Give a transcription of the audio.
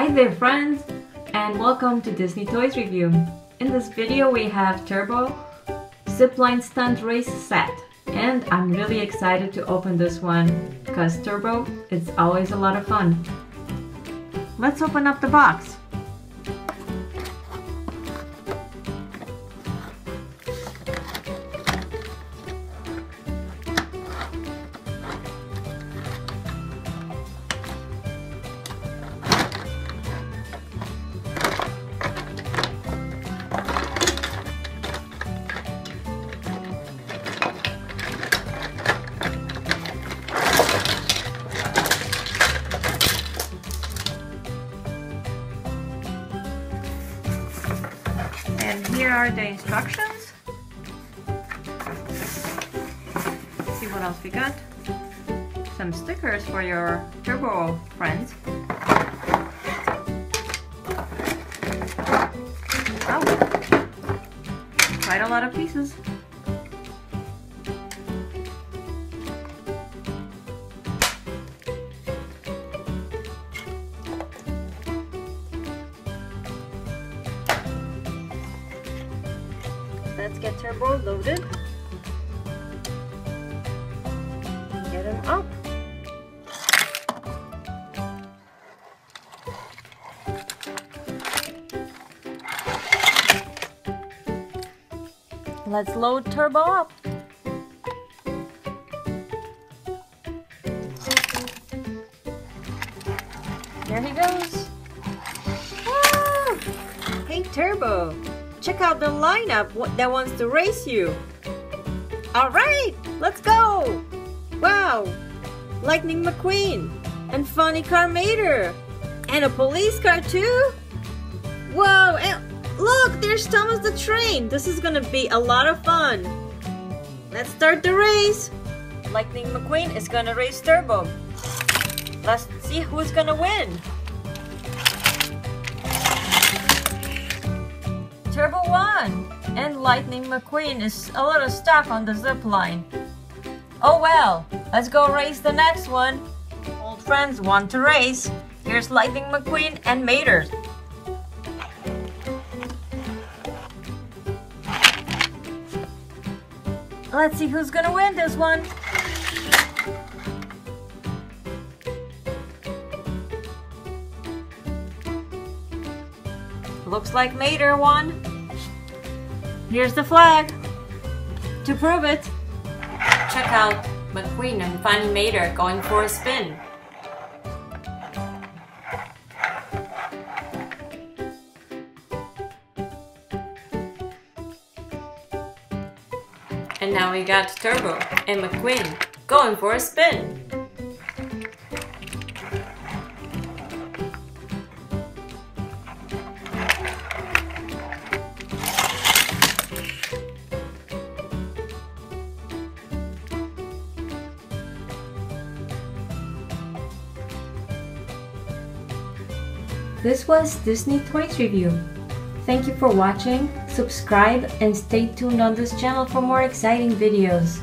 Hi there friends and welcome to Disney Toys Review. In this video we have Turbo Zipline Stunt Race set and I'm really excited to open this one because Turbo is always a lot of fun. Let's open up the box. And here are the instructions. Let's see what else we got. Some stickers for your Turbo friends. Oh, quite a lot of pieces. Get turbo loaded. Get him up. Let's load turbo up. There he goes. Ah, hey Turbo, check out the lineup that wants to race you. All right, let's go. Wow, Lightning McQueen and Funny Car Mater and a police car too. Whoa, and look, there's Thomas the Train. This is gonna be a lot of fun. Let's start the race. Lightning McQueen is gonna race Turbo. Let's see who's gonna win. Turbo won! And Lightning McQueen is a little stuck on the zip line. Oh well, let's go race the next one. Old friends want to race. Here's Lightning McQueen and Mater. Let's see who's gonna win this one. Looks like Mater won. Here's the flag. To prove it, check out McQueen and Funny Mater going for a spin. And now we got Turbo and McQueen going for a spin. This was Disney Toys Review. Thank you for watching, subscribe and stay tuned on this channel for more exciting videos.